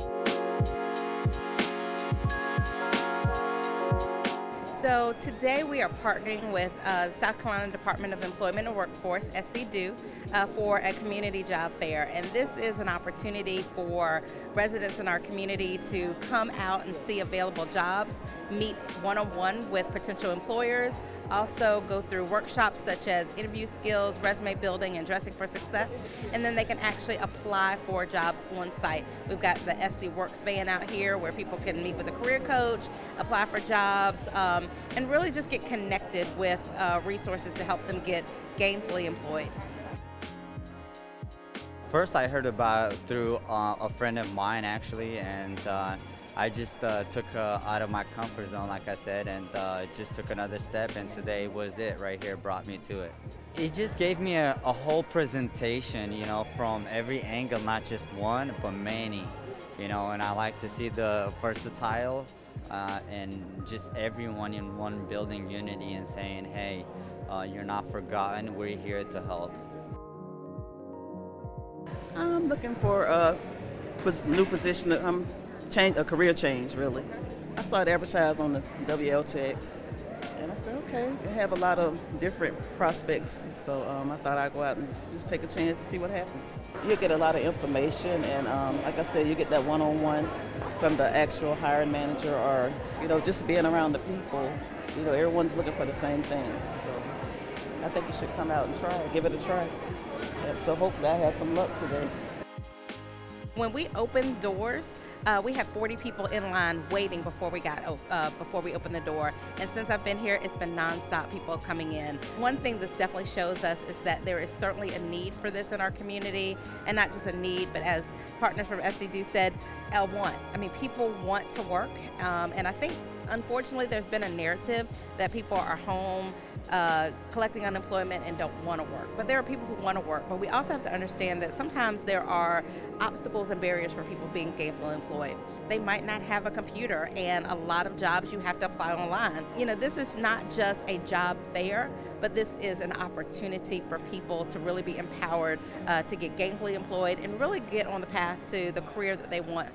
you So today we are partnering with uh, South Carolina Department of Employment and Workforce, SC DEW, uh, for a community job fair. And this is an opportunity for residents in our community to come out and see available jobs, meet one-on-one -on -one with potential employers, also go through workshops such as interview skills, resume building, and dressing for success, and then they can actually apply for jobs on site. We've got the SC Works van out here where people can meet with a career coach, apply for jobs, um, and really just get connected with uh, resources to help them get gainfully employed. First, I heard about through uh, a friend of mine actually, and uh, I just uh, took out of my comfort zone, like I said, and uh, just took another step, and today was it right here, brought me to it. It just gave me a, a whole presentation, you know, from every angle, not just one, but many, you know, and I like to see the versatile uh, and just everyone in one building unity and saying, hey, uh, you're not forgotten, we're here to help. I'm looking for a new position. I'm change a career change really. I saw it advertised on the WLTX and I said, okay, they have a lot of different prospects. So um, I thought I'd go out and just take a chance to see what happens. You get a lot of information and um, like I said, you get that one-on-one from the actual hiring manager or, you know, just being around the people. You know, everyone's looking for the same thing. So I think you should come out and try, give it a try. So hopefully I have some luck today. When we open doors, uh, we had 40 people in line waiting before we got uh, before we opened the door, and since I've been here, it's been nonstop people coming in. One thing this definitely shows us is that there is certainly a need for this in our community, and not just a need, but as partners from SC DEW said, a want. I mean, people want to work, um, and I think unfortunately there's been a narrative that people are home uh, collecting unemployment and don't want to work. But there are people who want to work. But we also have to understand that sometimes there are obstacles and barriers for people being gainfully employed. They might not have a computer, and a lot of jobs you have to apply online. You know, this is not just a job fair, but this is an opportunity for people to really be empowered uh, to get gainfully employed and really get on the path to the career that they want